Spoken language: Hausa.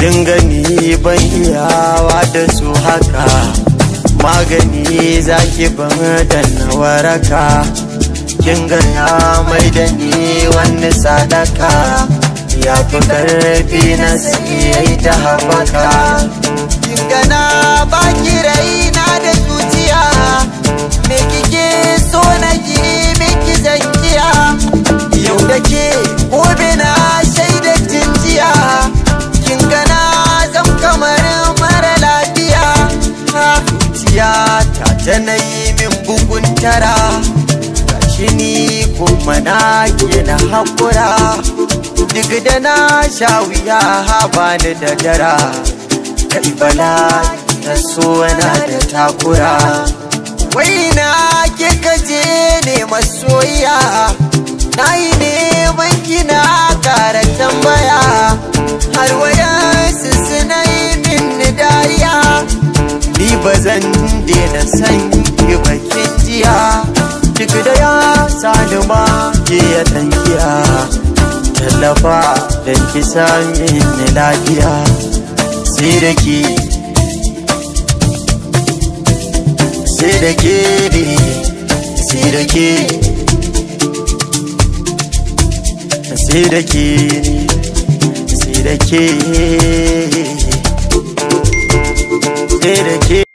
kin gani ban iyawa da su haka. Magani zaki ban na waraka. Kin ga ya mai da ni wani sadaka. Ya fi ƙarfi na siyai ta haɓaka. Ta na yi min bugun tara. Gashi ni kuma na na haƙura. Duk da na sha wuya bani da dara. Kai bala ta so na da takura. Wai na ke kaje ne masoya na yi neman kina kara tambaya. Ba zan daina san ki bakin jiya duk da ya sani ma ke ya tankiya tallafa don ki sami ni lafiya. Sai da ke sai da ke sai da ke. Sai da ke sai da ke. Sai da ke.